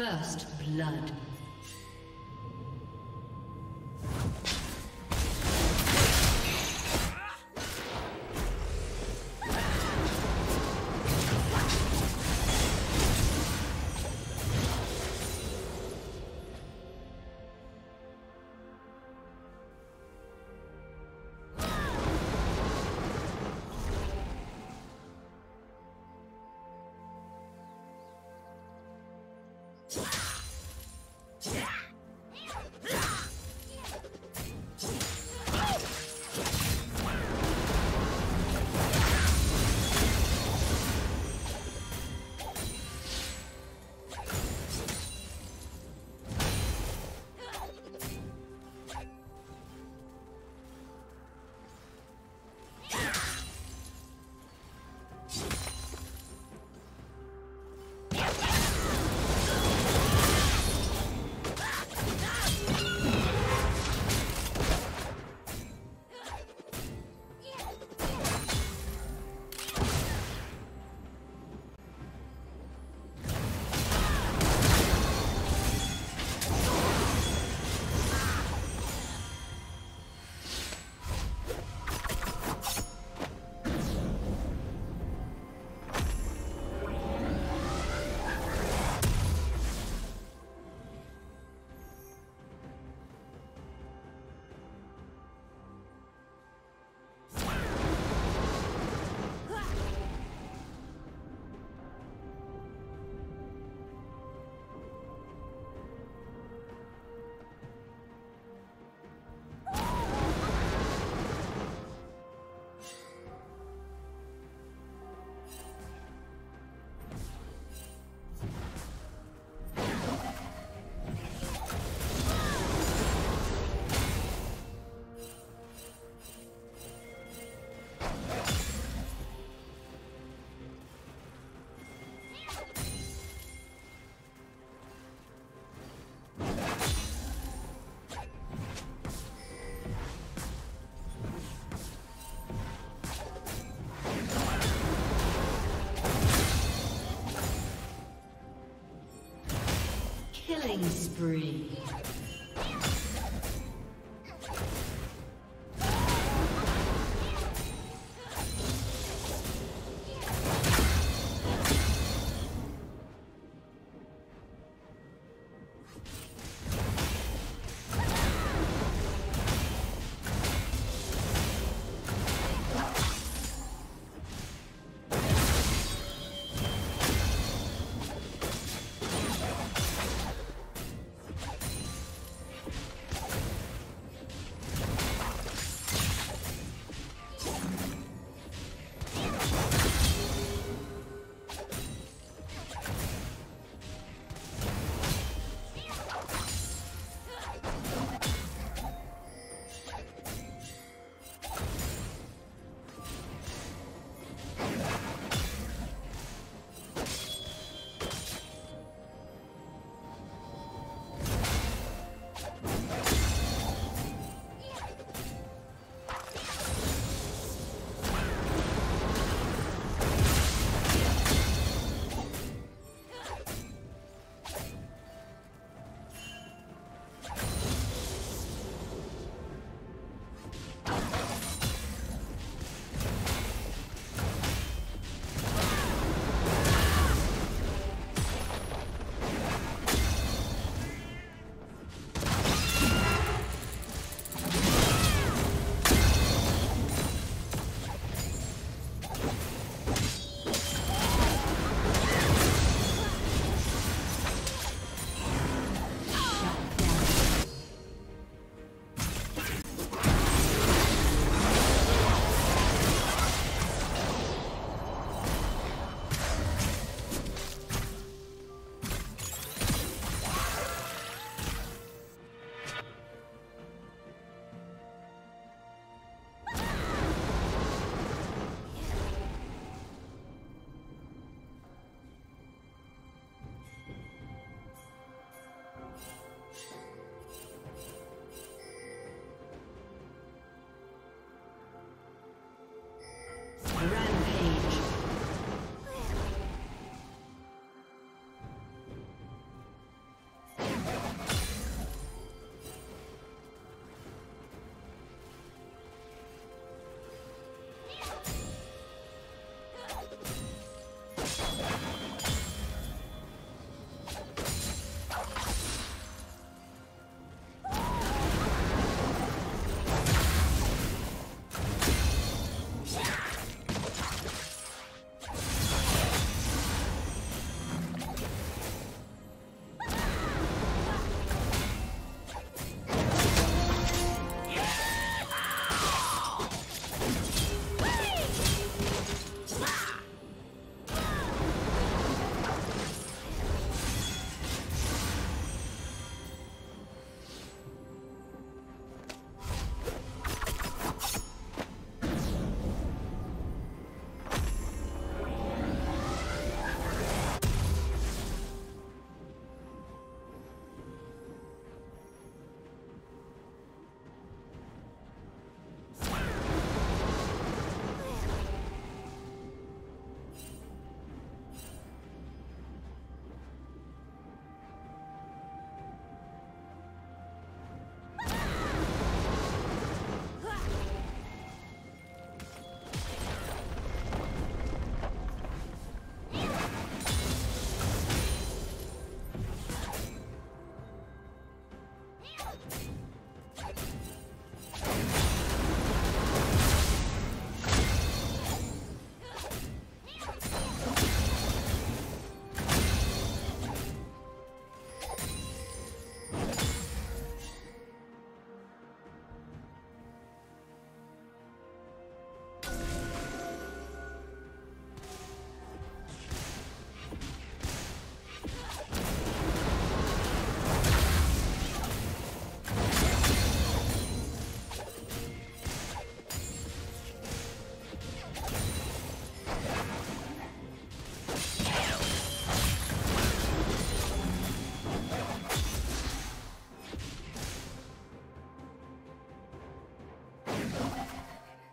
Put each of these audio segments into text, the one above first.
First blood. Killing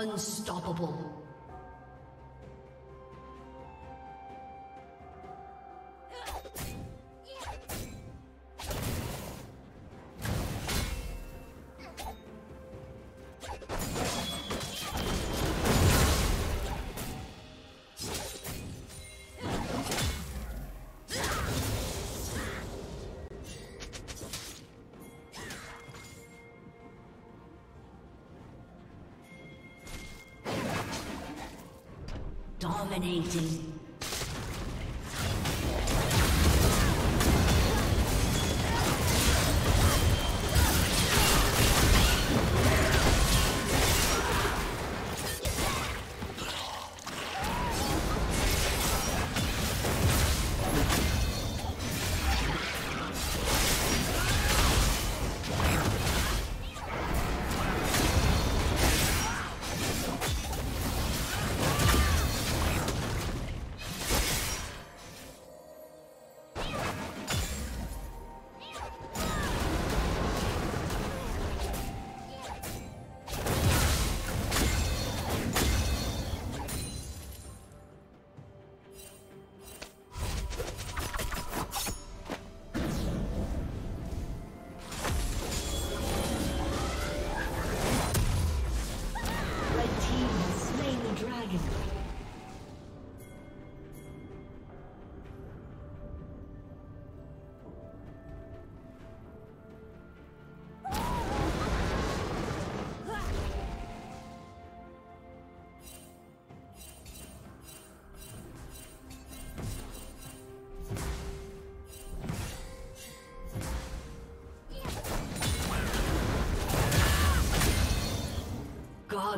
Unstoppable. Dominating.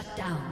Shut down.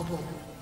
unstoppable.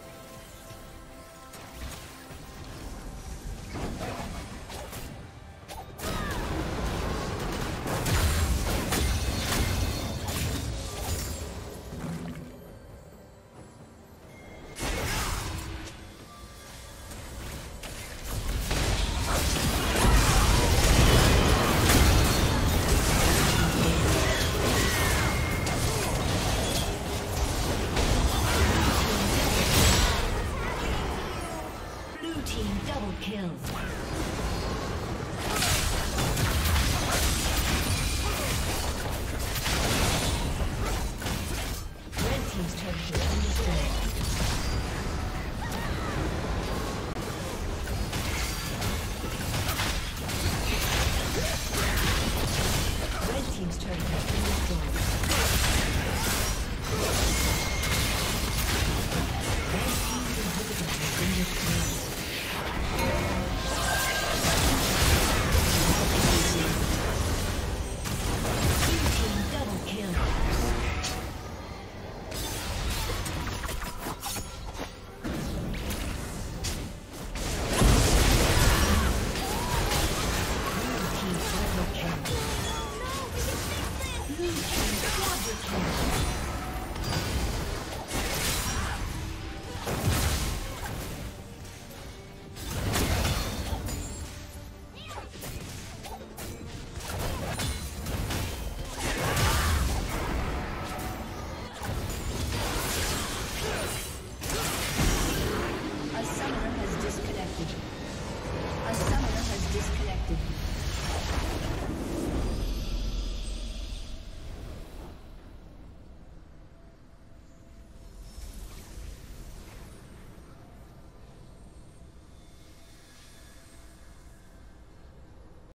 Kill.